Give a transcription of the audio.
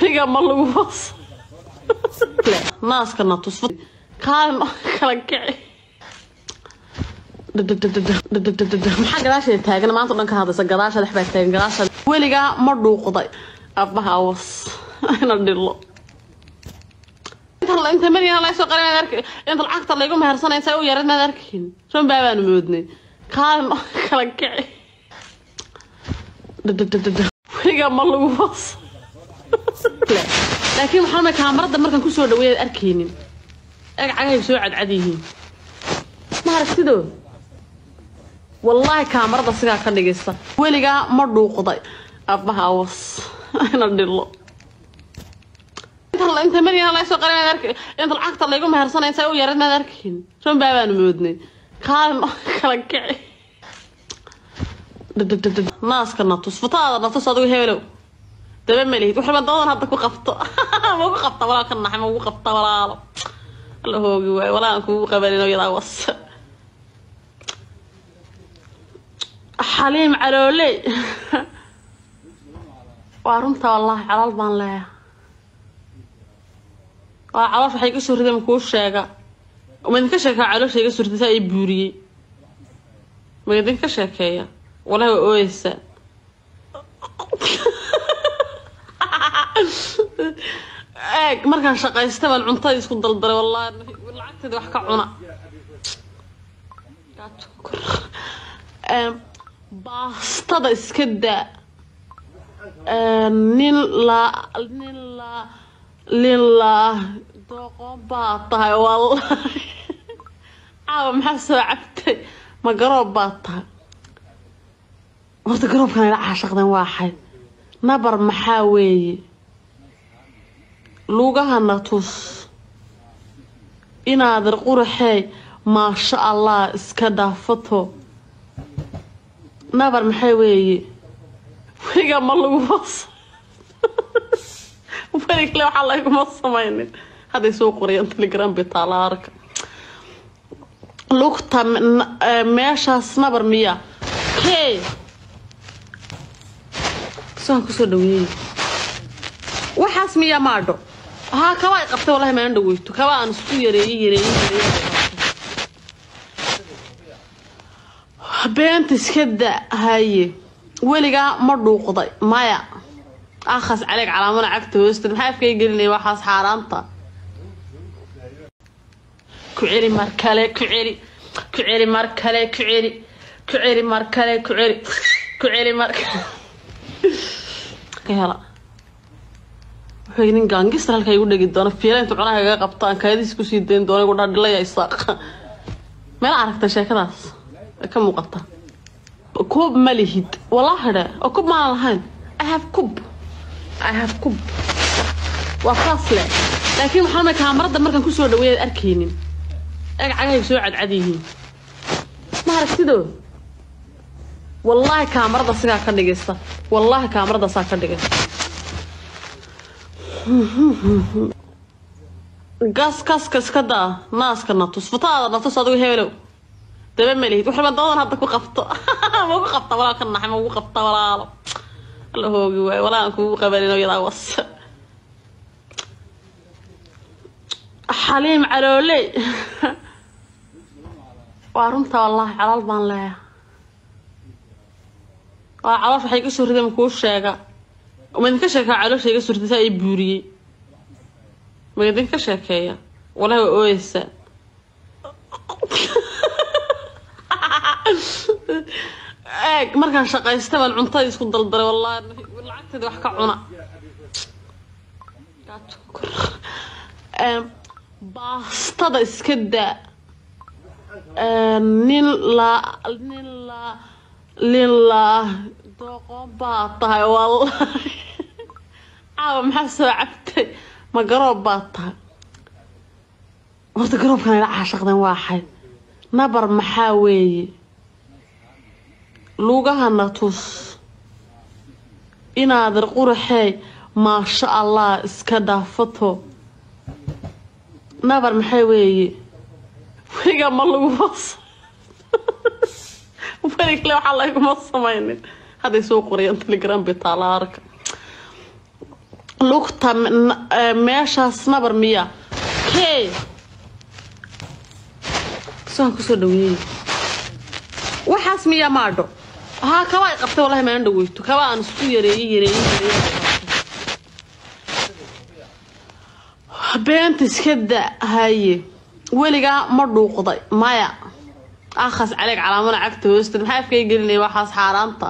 guriga ma lagu hoos naaskana tusfa kaana kala kici maxaa gadaasheeda taagan maanta dhan ka hadlaysa gadaasha dhex taagan gadaasha weligaa ma dhuuqday abbaha was ina dhilo inta madiina laga qarin maad arki inta lacagta laygu mehersanaysa u yareed maad arkin runbaa baanu moodnay kaana kala kici weligaa ma lagu hoos laakiin waxaan leeyahay kaamarada markaan ku soo dhaweeyay aad arkaynin agcagahay soo cadcad yihiin ma aragtido wallaahi kaamarada sidaa ka dhigaysa weligaa ma dhuuqday abbaha was ina dhilo inta madiina laga soo qarin ark inta lacagta laygu mehersanay inta u yareed maad arkayn runbaa baanu moodnay kaalin kala kici naaska natus fataada natus adigu hebelow تمام ليه تروح المدونة هذاك وقفت ما وقفت ولا كنا حما وقفت ولا الله هو جواي ولا أنكو قبل إنه يراوس حليم على ولي وارمته والله على البان لا وعلى صح يقول سرد من كل شيء قا ومن كل شيء على شيء يقول سرد ساي بوري ما يدين كل شيء كيا ولا هو إيسا eeg markaan shaqaystay baan cuntada isku daldaray wallahi lacagteeda wax ka cuna baastada iska daa nin la nin la nin la dooqoon baa tahay wallahi caawa maxaa soo cabtay ma garoob baa tahay horta garoobkan ila caashaqdan waa xay nabar maxaa weeye lugahana tus inaadar quraxee maasha allah iska dhaafato nabar maxay weeye weriga ma laguma werigle waxaa laguma samaynin hadday soo qorayaan telegram bay taala arka lugta meeshaas nabar miya hey saan kusoo dhaweeyey waxaas miya maadho haa kaba ay qabta wallahi maan dhaweyto kaba aan isku yareeye yareeye yareeye beenta iska da haye weligaa ma dhuuqday maya akhas caleeg calaamana cagta hoosteed maxaa afkay gelinaya waxaas xaaraanta ku celi mar kale ku celi ku celi mar kale ku celi ku celi mar waxaynin gaangista halka igu dhegi doona fiila intu cunaha kaga qabtaan kaadiis kusii dayn doona igu dhaadhilaya isaaqa meel aragta sheekadaas ka muuqata koob ma lihid walaahidhe oo kub maanan lahayn i have kub i have kub waa saas leh laakiin waxaa lamay kaamarada markaan kusoo dhaweeyaad arkaynin cagcagahay soo cadcad yihiin ma aragtidoo wallaahi kaamarada sigaa ka dhigaysa wallaahi kaamarada saa ka dhigaysa قص قص قص كدا ناس كناتوس فطار ناتوس هذا هيلو تبين مليت وحنا بدور هذا كو قفطة مو قفطة ولا كنا حنا مو قفطة ولا الله هو جوا ولا كو قبل إنه يلاوس حليم علولي وارمته والله على البان لا وعرف حيقصر ذم كوش شاقة ومن كشك على شيء صورت ساي بوري ما يدين كشك هي هو أويس إيه مركان شقة استوى العنطة يسكون ضلدر والله والعكس ده وحكى عنا baastada iska daa nin la nin la nin la dooqoon baad tahay wallaahi caawa maxaa soo cabtay ma garoob baad tahay horta garoobkan ila caashaqdan waaxay nabar maxaa weeye lugahana tus inaadir quraxeey maasha allah iska dhaafato nabar maxaa weeye weligaa ma laguma welig le waxaa laguma samaynin haday soo qorayaan telegram bay taalaa arka lugta e, meeshaas nabar miya k soan kusoo dhaweeyey waxaas miya maadho haa kaba ay qabtay wallahi maan dhaweyto kaba aan isku yareeyey yareeyey yareeyey beenta iska da haye weligaa ma dhuuqday maya akhas caleeg calaamana cagta hoosteed maxaa afkay gelinay waxaas xaaraanta